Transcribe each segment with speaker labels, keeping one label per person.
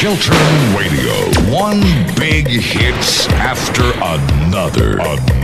Speaker 1: Chiltern Radio. One big hits after another. Another.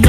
Speaker 2: No.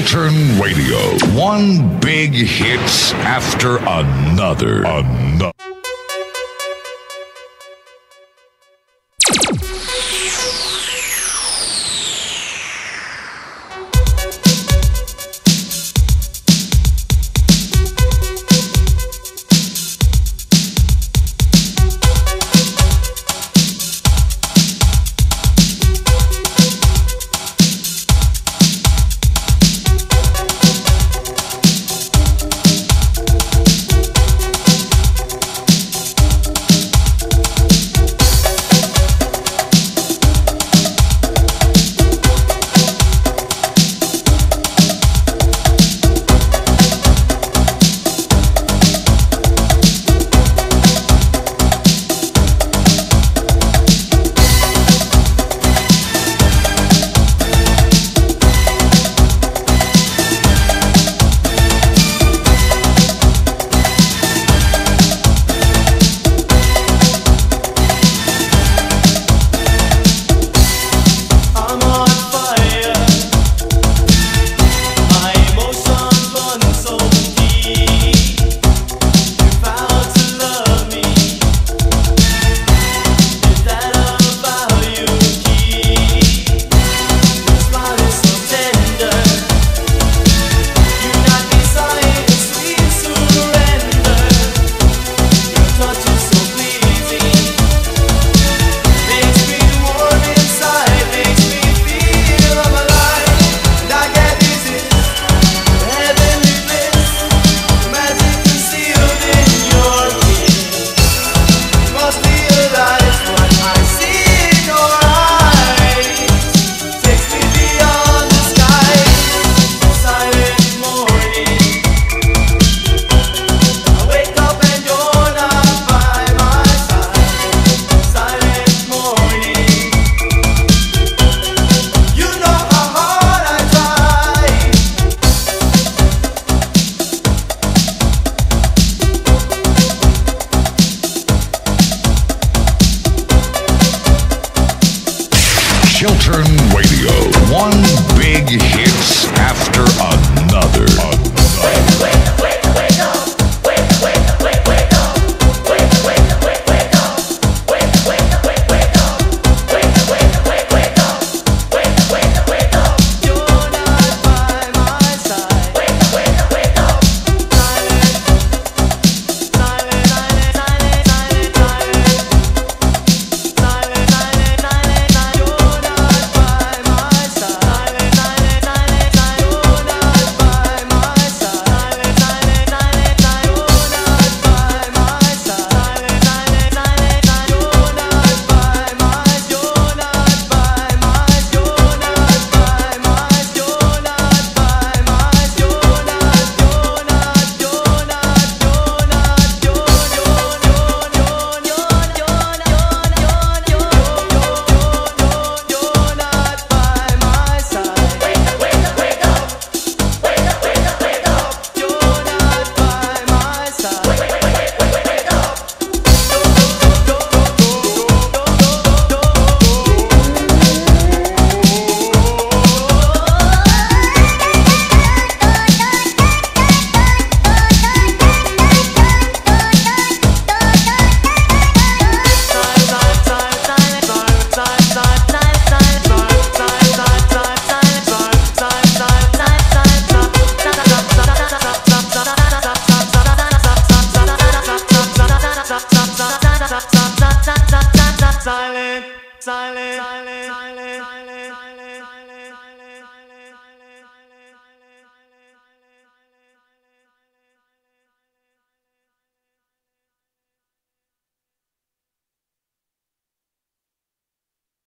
Speaker 3: Chiltern Radio. One big hits after another. Another.